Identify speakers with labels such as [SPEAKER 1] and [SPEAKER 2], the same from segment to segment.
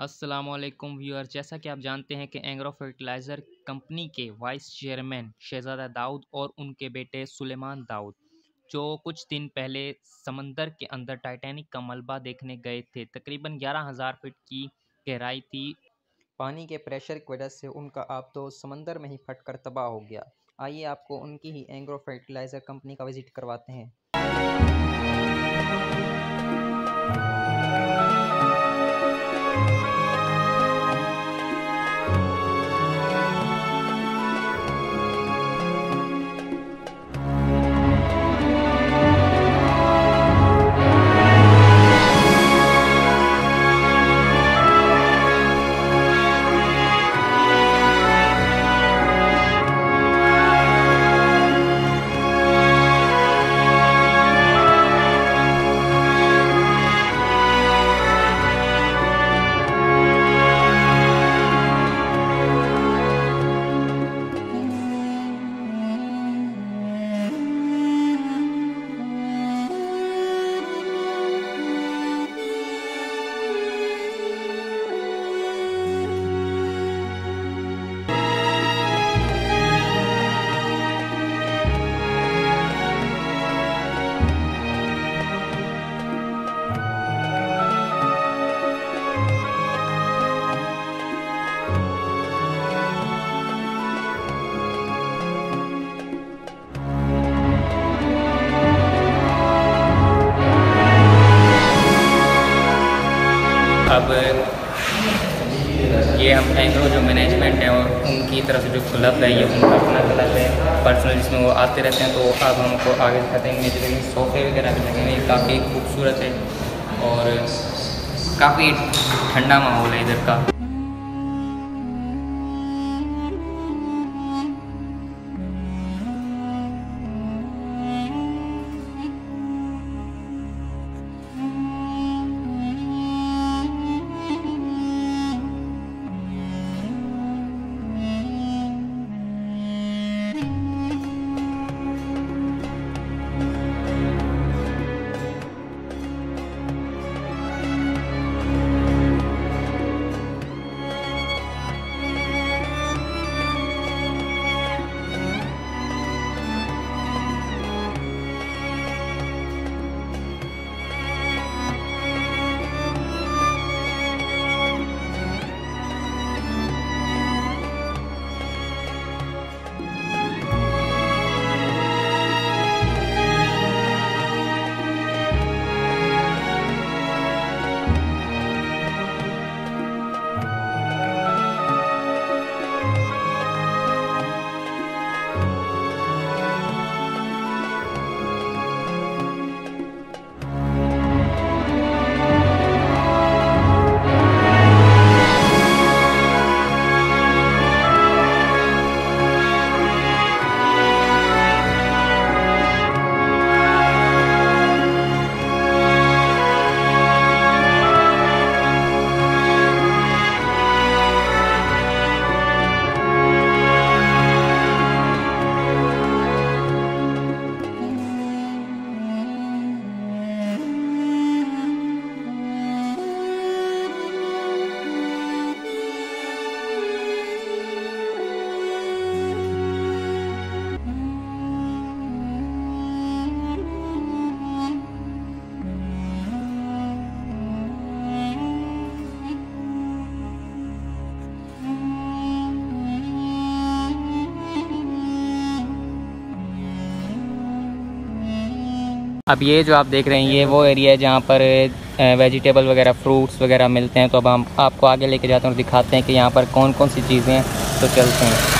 [SPEAKER 1] असलकुम व्यूअर, जैसा कि आप जानते हैं कि एंग्रो फर्टिलाइज़र कंपनी के वाइस चेयरमैन शहजादा दाऊद और उनके बेटे सुलेमान दाऊद, जो कुछ दिन पहले समंदर के अंदर टाइटैनिक का मलबा देखने गए थे। तकरीबन ग्यारह हज़ार फिट की गहराई थी। पानी के प्रेशर की वजह से उनका आप तो समंदर में ही फट कर तबाह हो गया। आइए आपको उनकी ही एंग्रो फर्टिलाइज़र कंपनी का विज़िट करवाते हैं। अब ये हम एंग्रो जो मैनेजमेंट है और उनकी तरफ़ से जो क्लब है, ये उनका अपना क्लब है। पर्सनल जिसमें वो आते रहते हैं तो अब हमको आगे दिखाते हैं। इनमें जो सोफ़े वगैरह भी लगे हुए काफ़ी खूबसूरत है और काफ़ी ठंडा माहौल है इधर का। अब ये जो आप देख रहे हैं, ये वो एरिया है जहाँ पर वेजिटेबल वगैरह फ्रूट्स वगैरह मिलते हैं। तो अब हम आपको आगे लेके जाते हैं और दिखाते हैं कि यहाँ पर कौन कौन सी चीज़ें हैं। तो चलते हैं।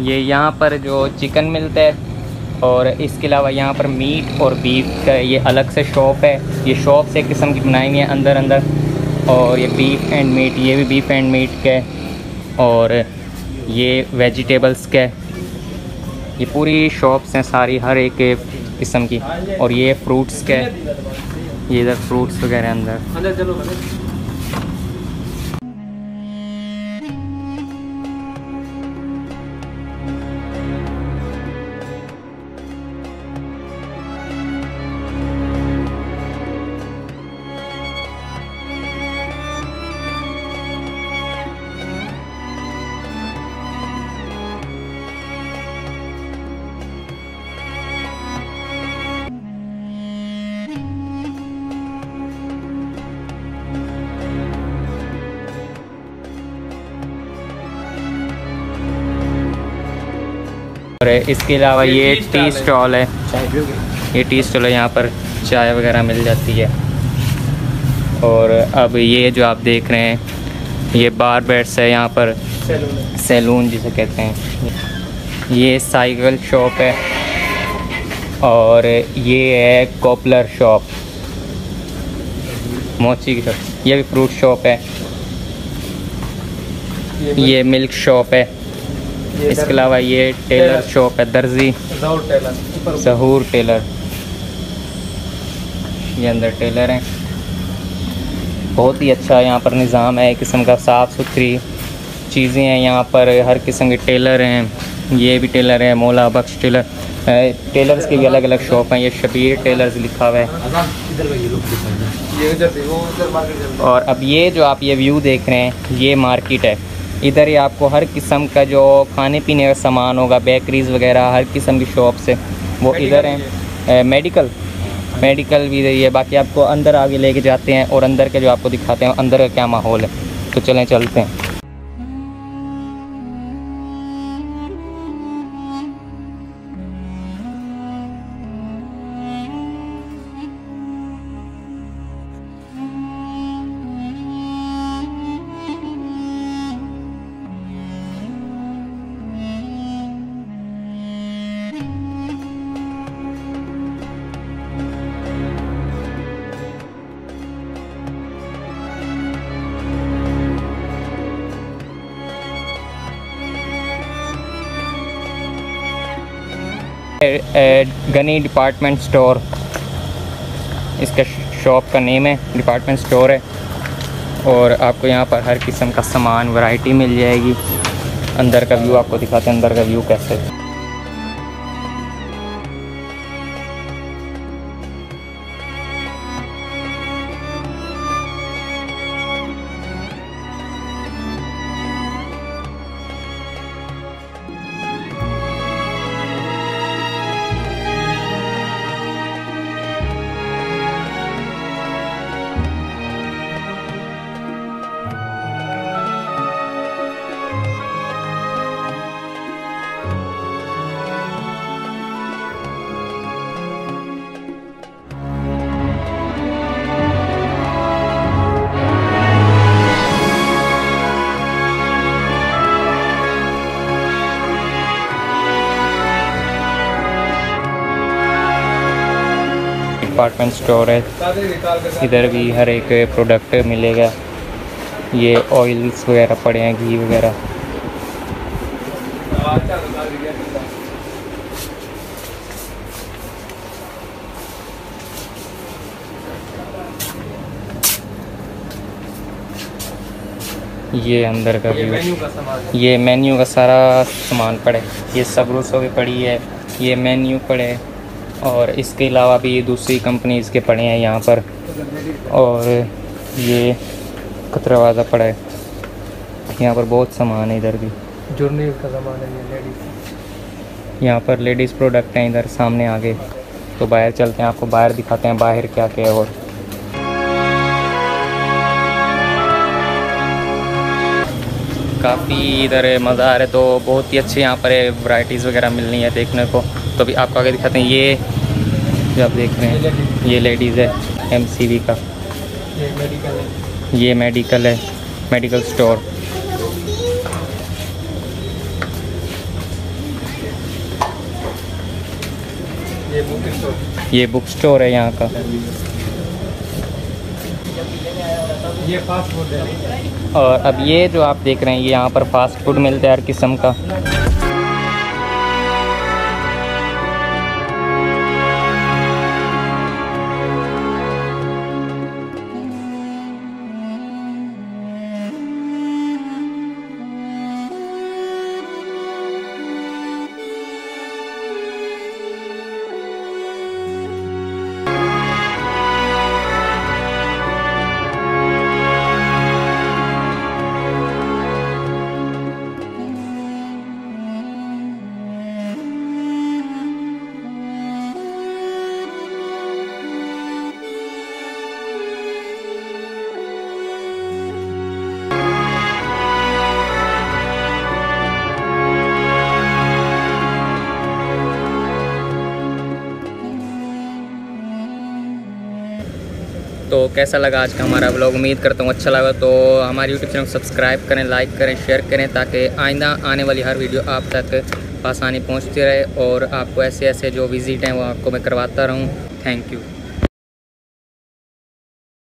[SPEAKER 1] ये यहाँ पर जो चिकन मिलता है और इसके अलावा यहाँ पर मीट और बीफ का ये अलग से शॉप है। ये शॉप से किस्म की बनाई हुई है अंदर अंदर। और ये बीफ एंड मीट, ये भी बीफ एंड मीट का है। और ये वेजिटेबल्स का ये पूरी शॉप्स हैं सारी, हर एक किस्म की। और ये फ्रूट्स के ये इधर फ्रूट्स वगैरह अंदर। और इसके अलावा ये टी स्टॉल है। ये टी स्टॉल है यहाँ पर चाय वगैरह मिल जाती है। और अब ये जो आप देख रहे हैं ये बार बेड्स है यहाँ पर। सैलून जिसे कहते हैं। ये साइकिल शॉप है। और ये है कॉपलर शॉप। मोची की शॉप। ये भी फ्रूट शॉप है। ये मिल्क शॉप है। इसके अलावा ये टेलर शॉप है दर्जी। जहूर टेलर ये अंदर टेलर हैं। बहुत ही अच्छा यहाँ पर निज़ाम है किस्म का साफ़ सुथरी चीज़ें हैं यहाँ पर हर किस्म के टेलर हैं। ये भी टेलर है मौला बख्श टेलर टेलर्स की भी अलग अलग शॉप हैं ये शबीर टेलर्स लिखा हुआ है। और अब ये जो आप ये व्यू देख रहे हैं ये मार्केट है। इधर ही आपको हर किस्म का जो खाने पीने का सामान होगा बेकरीज़ वगैरह हर किस्म की शॉप्स है वो इधर हैं। मेडिकल मेडिकल भी रही है बाकी आपको अंदर आगे लेके जाते हैं और अंदर के जो आपको दिखाते हैं अंदर का क्या माहौल है। तो चलें चलते हैं। गनी डिपार्टमेंट स्टोर इसका शॉप का नेम है डिपार्टमेंट स्टोर है। और आपको यहाँ पर हर किस्म का सामान वैरायटी मिल जाएगी। अंदर का व्यू आपको दिखाते हैं, अंदर का व्यू कैसे। है डिपार्टमेंट स्टोर है। इधर भी हर एक प्रोडक्ट मिलेगा। ये ऑयल्स वगैरह पड़े हैं घी वगैरह। ये अंदर का व्यू ये मेन्यू का सारा सामान पड़े। ये सब रूसों की पड़ी है। ये मेन्यू पड़े। और इसके अलावा भी दूसरी कंपनीज़ के पड़े हैं यहाँ पर। और ये खतरावाजा पड़ा है। यहाँ पर बहुत सामान है इधर भी।
[SPEAKER 2] जुर्नी का सामान है लेडीज़
[SPEAKER 1] यहाँ पर लेडीज़ प्रोडक्ट हैं इधर सामने आगे। तो बाहर चलते हैं आपको बाहर दिखाते हैं बाहर क्या क्या है और। काफ़ी इधर मज़ा आ रहा है तो बहुत ही अच्छे यहाँ पर वैरायटीज़ वगैरह मिलनी है देखने को। तो अभी आपको आगे दिखाते हैं ये जो आप देख रहे हैं ये लेडीज़ है एम का।
[SPEAKER 2] ये मेडिकल है।
[SPEAKER 1] ये मेडिकल है मेडिकल स्टोर
[SPEAKER 2] ये बुक स्टोर
[SPEAKER 1] ये बुक स्टोर है यहाँ का।
[SPEAKER 2] ये फास्ट फ़ूड है।
[SPEAKER 1] और अब ये जो आप देख रहे हैं ये यहाँ पर फास्ट फ़ूड मिलता है हर किस्म का। कैसा लगा आज का हमारा ब्लॉग उम्मीद करता हूँ अच्छा लगा। तो हमारे यूट्यूब चैनल को सब्सक्राइब करें लाइक करें शेयर करें, ताकि आइंदा आने वाली हर वीडियो आप तक आसानी पहुँचती रहे और आपको ऐसे ऐसे जो विज़िट हैं वो आपको मैं करवाता रहूँ। Thank you